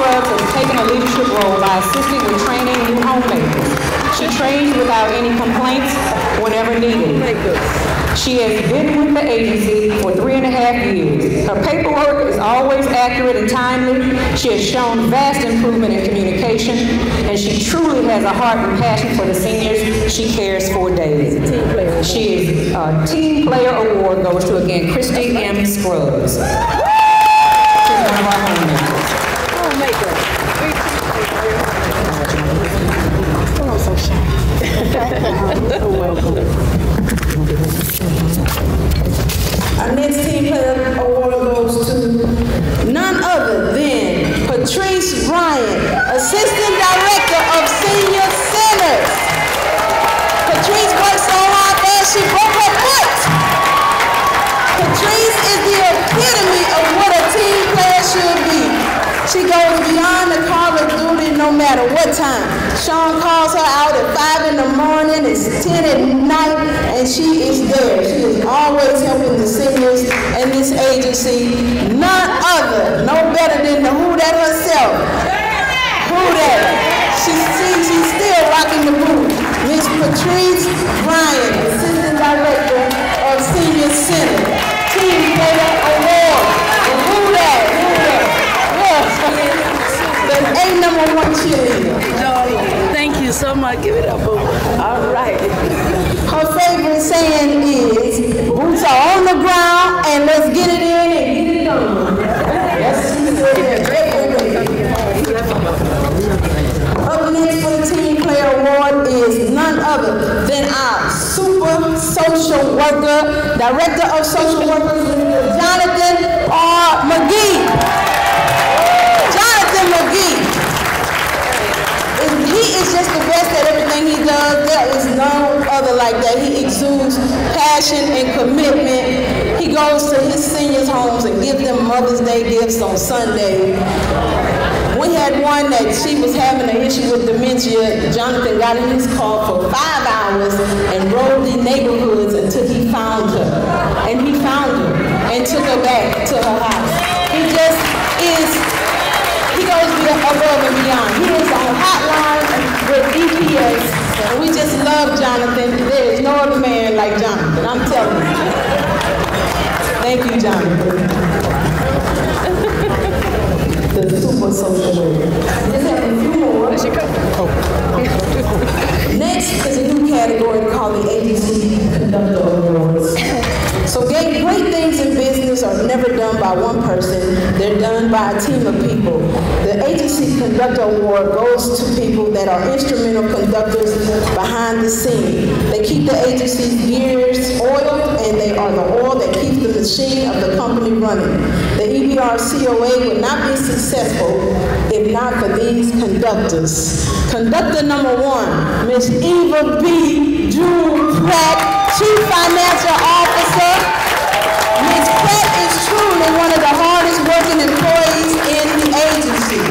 Christy has taken a leadership role by assisting with training new homemakers. She trains without any complaints whenever needed. She has been with the agency for three and a half years. Her paperwork is always accurate and timely. She has shown vast improvement in communication, and she truly has a heart and passion for the seniors she cares for daily. She is, uh, Team Player Award goes to, again, Christy M. Scruggs. Our next team player award goes to none other than Patrice Bryant, Assistant Director of Senior matter what time. Sean calls her out at 5 in the morning, it's 10 at night, and she is there. She is always helping the seniors and this agency. None other, no better than the Who That herself. Who That. She's, she, she's still rocking the boot. Miss Patrice Bryant, Assistant Director of Senior Center. Team Player Award. And Who That? Who That? Yeah. The A number one cheerleader. Thank you so much. Give it up. All right. Her favorite saying is, boots are on the ground and let's get it in and get it done. Yes, she Up next for the Team Player Award is none other than our super social worker, Director of Social Workers, Jonathan R. McGee. Jonathan McGee. Is- He is just the best at everything he does. There is no other like that. He exudes passion and commitment. He goes to his seniors' homes and gives them Mother's Day gifts on Sunday. We had one that she was having an issue with dementia. Jonathan got in his car for five hours and rode the neighborhoods until he found her. And he found her and took her back to her house. He just above and beyond. He is on hotline with EPS, and we just love Jonathan. There is no other man like Jonathan, I'm telling you. Thank you, Jonathan. the super social worker. Just have a few more. Next is a new category called the Agency Conductor Awards. So great, things in business are never done by one person, they're done by a team of people. The Agency Conductor Award goes to people that are instrumental conductors behind the scene. They keep the agency's gears oiled and they are the oil that keeps the machine of the company running. The EBR COA would not be successful if not for these conductors. Conductor number one, Miss Eva B. June Pratt, Chief Financial Officer. Ms. Pratt is truly one of the hardest working employees in the agency.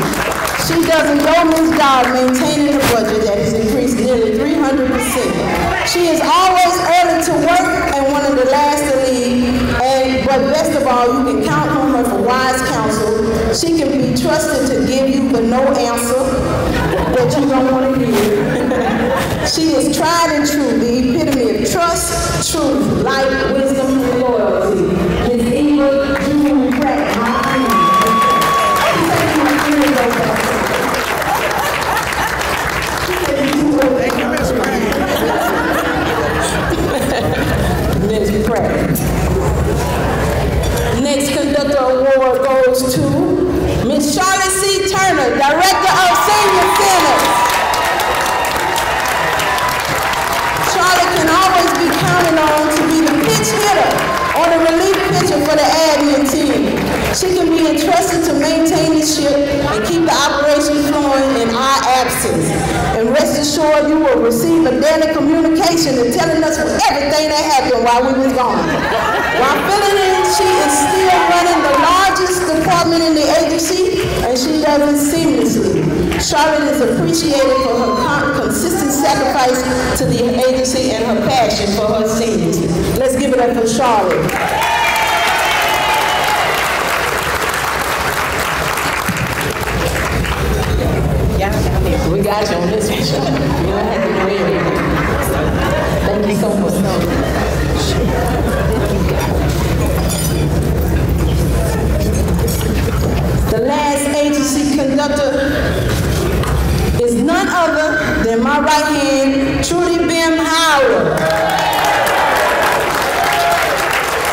She does a yeoman's job maintaining the budget that has increased nearly 300%. She is always early to work and one of the last to leave. And, but best of all, you can count on her for wise counsel. She can be trusted to give you the no answer that you don't want to hear. she is tried and true, the epitome of trust, truth, light, wisdom, and loyalty. For the admin team. She can be entrusted to maintain the ship and keep the operation flowing in our absence. And rest assured, you will receive a daily communication and telling us everything that happened while we were gone. While filling in, she is still running the largest department in the agency, and she does it seamlessly. Charlotte is appreciated for her consistent sacrifice to the agency and her passion for her seniors. Let's give it up for Charlotte. We got you on this one, You don't have to worry. Thank you so much. The last agency conductor is none other than my right hand, Trudy Bim Howard.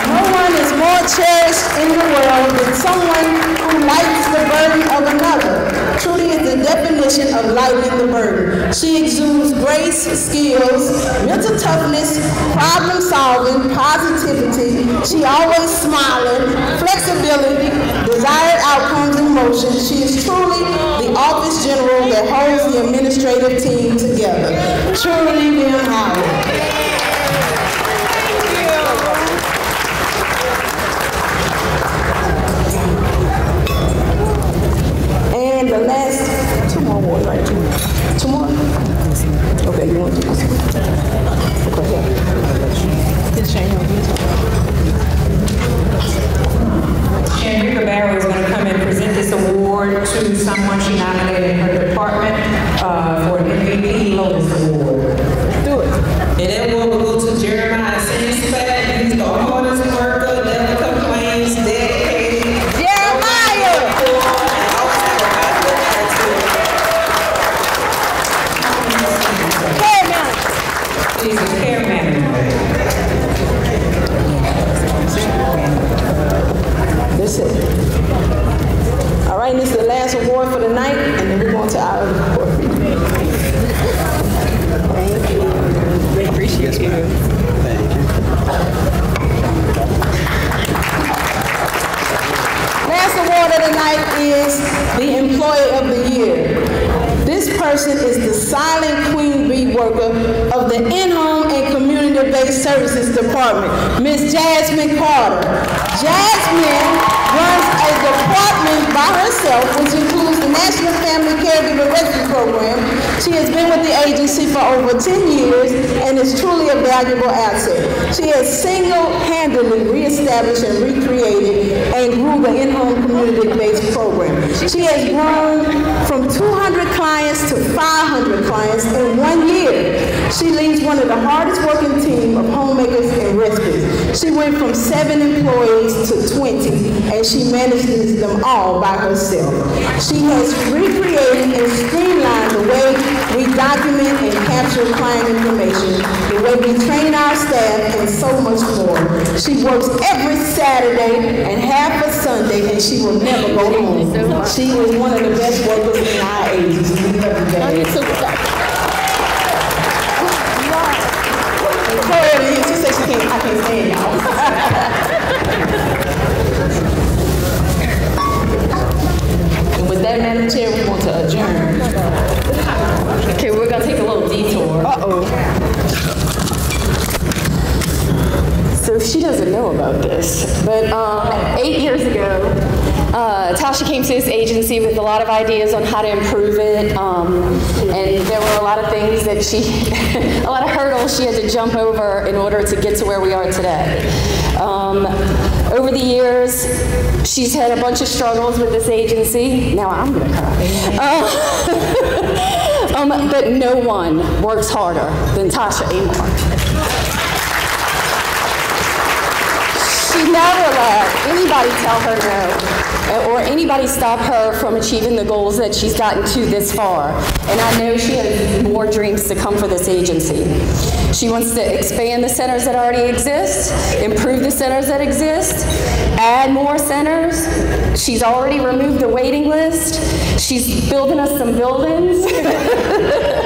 No one is more cherished in the world than someone who lights the burden of another. Trudy is the definition of lightening the burden. She exudes grace, skills, mental toughness, problem solving, positivity. She always smiling, flexibility, desired outcomes in motion. She is truly the office general that holds the administrative team together. Truly, Mim Howard. And the last, two more awards, right? Two more? Okay, you want to do this? Okay, yeah. This Shane, you want to do Barrow is going to come and present this award to someone she nominated Last award of the night is the Employee of the Year. This person is the silent queen bee worker of the in-home and community-based services department, Miss Jasmine Carter. Jasmine runs a department by herself, which includes the National Family Caregiver Rescue Program. She has been with the agency for over 10 years and is truly a valuable asset. She has single-handedly reestablished and recreated and grew the in-home community-based program. She has grown from 200 clients to 500 clients in one year. She leads one of the hardest working team of homemakers and respite. She went from seven employees to 20, and she manages them all by herself. She has recreated and streamlined the way we document and capture client information, the way we train our staff, and so much more. She works every Saturday and half a Sunday, and she will never go home. She is one of the best on how to improve it, um, and there were a lot of things that she, a lot of hurdles she had to jump over in order to get to where we are today. Um, over the years, she's had a bunch of struggles with this agency. Now I'm gonna cry. Uh, um, but no one works harder than Tasha Amar. She never let anybody tell her no, or anybody stop her from achieving the goals that she's gotten to this far. And I know she has more dreams to come for this agency. She wants to expand the centers that already exist, improve the centers that exist, add more centers. She's already removed the waiting list. She's building us some buildings.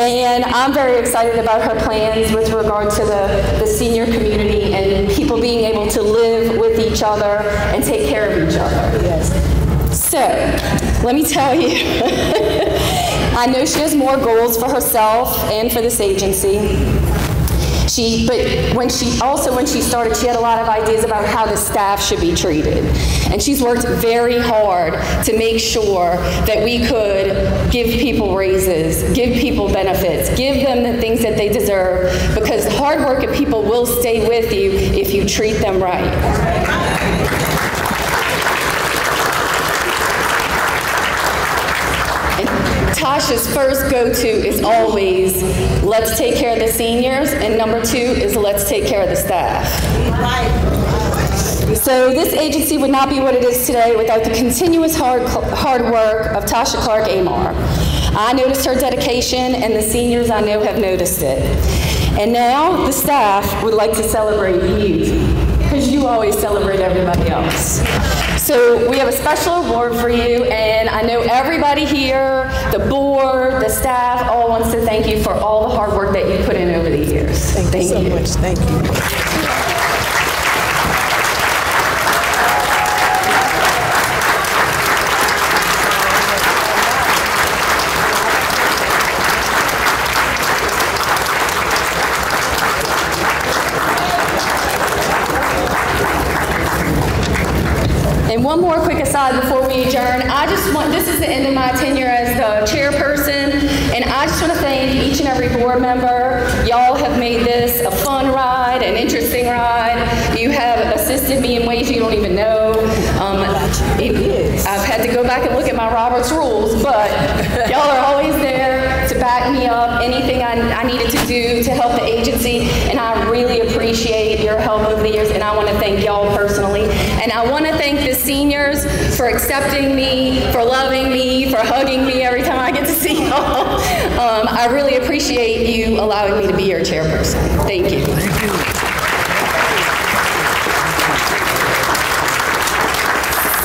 And I'm very excited about her plans with regard to the, the senior community people being able to live with each other and take care of each other. Yes. So, let me tell you, I know she has more goals for herself and for this agency. She, but when she, also when she started, she had a lot of ideas about how the staff should be treated. And she's worked very hard to make sure that we could give people raises, give people benefits, give them the things that they deserve, because hardworking people will stay with you if you treat them right. Tasha's first go-to is always, let's take care of the seniors, and number two is let's take care of the staff. So this agency would not be what it is today without the continuous hard, hard work of Tasha Clark Amar. I noticed her dedication, and the seniors I know have noticed it. And now the staff would like to celebrate you, because you always celebrate everybody else. So we have a special award for you, and I know everybody here, the board, the staff, all wants to thank you for all the hard work that you put in over the years. Thank, you so much. Thank you. And one more quick aside before we adjourn. I just this is the end accepting me, for loving me, for hugging me every time I get to see y'all. Um, I really appreciate you allowing me to be your chairperson. Thank you. Thank you.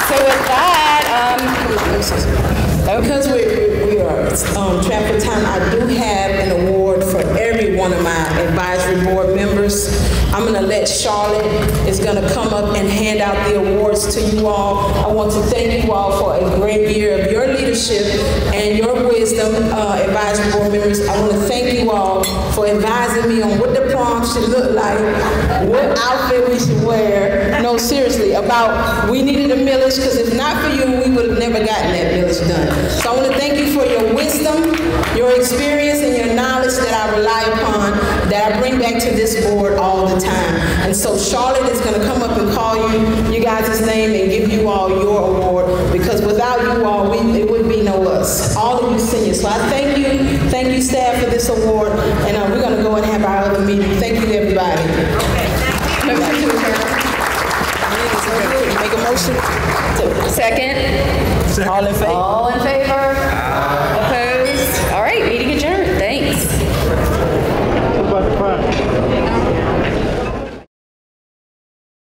So with that, um, Because we, we are um, trapped time, I do have an award for every one of my advisory board members. I'm gonna let Charlotte is gonna come up and hand out the awards to you all. I want to thank you all for a great year of your leadership and your wisdom, uh, advisory board members. I want to thank you all for advising me on what the prom should look like, what outfit we should wear. No, seriously, about, we needed a millage, because if not for you, we would have never gotten that millage done. So I want to thank you for your wisdom, your experience, and your knowledge that I rely upon, that I bring back to this board all the time. And so Charlotte is going to come up and call you, you guys' name, and give you all your award, because without you all, we, it would be no us, all of you seniors. So I thank you, thank you staff for this award, and uh, we're going to go and have our other meeting. Thank you, everybody. Motion to adjourn. Make a motion. Second. All in favor? All in favor?